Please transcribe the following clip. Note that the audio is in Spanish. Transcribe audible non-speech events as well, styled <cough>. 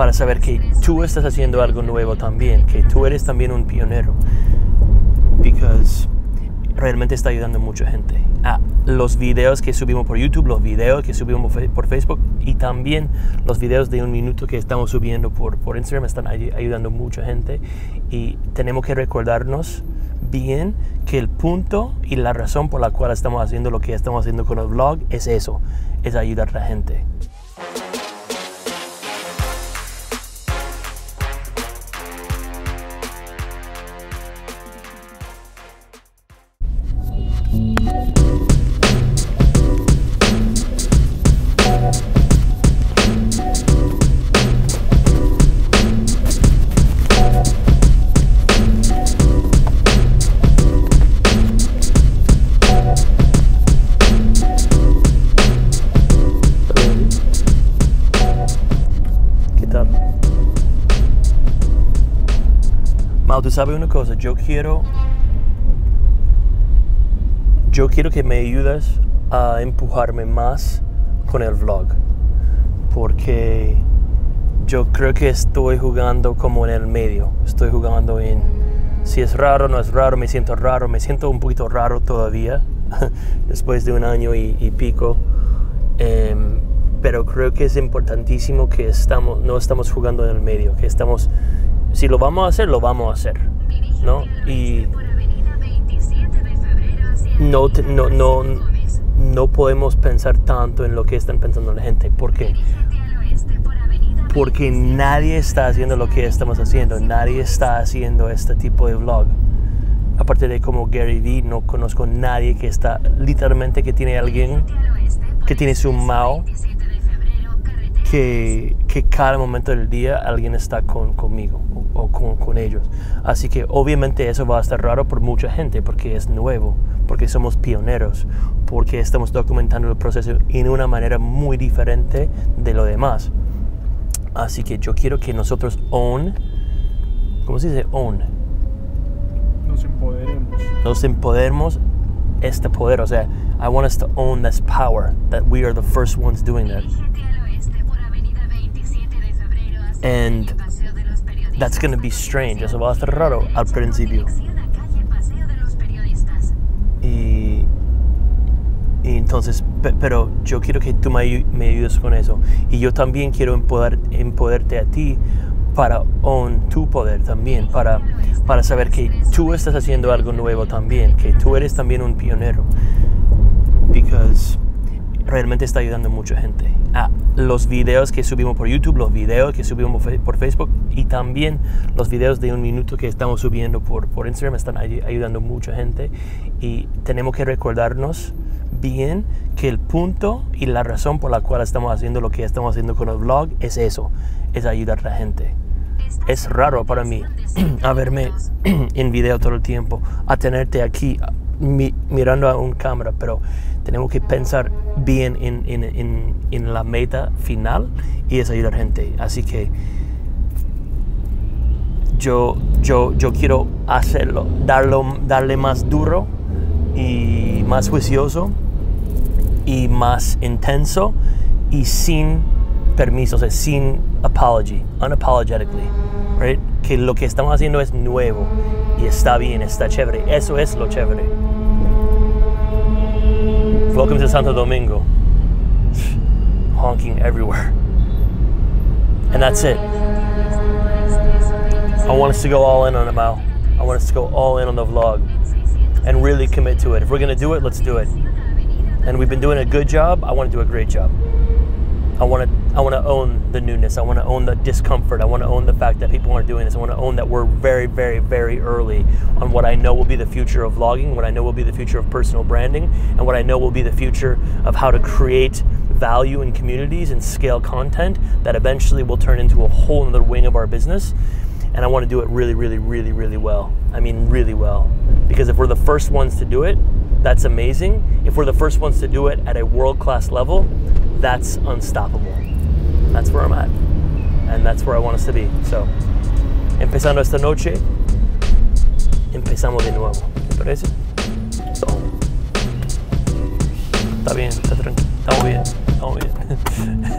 para saber que tú estás haciendo algo nuevo también, que tú eres también un pionero. Because realmente está ayudando a mucha gente. A los videos que subimos por YouTube, los videos que subimos por Facebook y también los videos de un minuto que estamos subiendo por, por Instagram están ayudando a mucha gente. Y tenemos que recordarnos bien que el punto y la razón por la cual estamos haciendo lo que estamos haciendo con el vlog es eso, es ayudar a la gente. Tú sabes una cosa, yo quiero, yo quiero que me ayudes a empujarme más con el vlog, porque yo creo que estoy jugando como en el medio, estoy jugando en si es raro, no es raro, me siento raro, me siento un poquito raro todavía, <laughs> después de un año y, pico. Em, pero creo que es importantísimo que estamos, no estamos jugando en el medio, que estamos si lo vamos a hacer, lo vamos a hacer. ¿no? Y no, no, no, no podemos pensar tanto en lo que están pensando la gente. ¿Por qué? Porque nadie está haciendo lo que estamos haciendo. Nadie está haciendo este tipo de vlog. Aparte de como Gary Vee, no conozco nadie que está literalmente que tiene alguien que tiene su mao que, que, cada momento del día alguien está con, conmigo o, con, con, ellos. Así que obviamente eso va a estar raro por mucha gente porque es nuevo, porque somos pioneros, porque estamos documentando el proceso en una manera muy diferente de lo demás. Así que yo quiero que nosotros own, ¿cómo se dice own? Nos empoderemos. Nos empoderemos este poder. O sea, I want us to own this power, that we are the first ones doing that. And that's going to be strange. Eso va a ser raro al principio. Y, y entonces, pero yo quiero que tú me, me, ayudes con eso. Y yo también quiero empoder, empoderarte a ti para own tu poder también, para, para saber que tú estás haciendo algo nuevo también, que tú eres también un pionero. Because realmente está ayudando a mucha gente. A los videos que subimos por YouTube, los videos que subimos por Facebook y también los videos de un minuto que estamos subiendo por, por Instagram están ayudando a mucha gente. Y tenemos que recordarnos bien que el punto y la razón por la cual estamos haciendo lo que estamos haciendo con el vlog es eso, es ayudar a la gente. Es raro para mí <clears throat> a verme <clears throat> en video todo el tiempo, a tenerte aquí mirando a un cámara, pero tenemos que pensar bien en, en, en, la meta final y es ayudar gente. Así que yo, yo, yo quiero hacerlo, darlo, darle más duro y más juicioso y más intenso y sin permiso, sin apology, unapologetically, right? Que lo que estamos haciendo es nuevo y está bien, está chévere. Eso es lo chévere. Welcome to Santo Domingo. Honking everywhere. And that's it. I want us to go all in on it, Mal. I want us to go all in on the vlog and really commit to it. If we're going to do it, let's do it. And we've been doing a good job. I want to do a great job. I want to I want to own the newness. I want to own the discomfort. I want to own the fact that people aren't doing this. I want to own that we're very, very, very early on what I know will be the future of vlogging, what I know will be the future of personal branding, and what I know will be the future of how to create value in communities and scale content that eventually will turn into a whole other wing of our business. And I want to do it really, really, really, really well. I mean, really well. Because if we're the first ones to do it, that's amazing. If we're the first ones to do it at a world class level, that's unstoppable. That's where I'm at. And that's where I want us to be. So, empezando esta noche, empezamos de nuevo. ¿Te parece? Está bien, está tranquilo. Estamos bien, estamos bien. <laughs>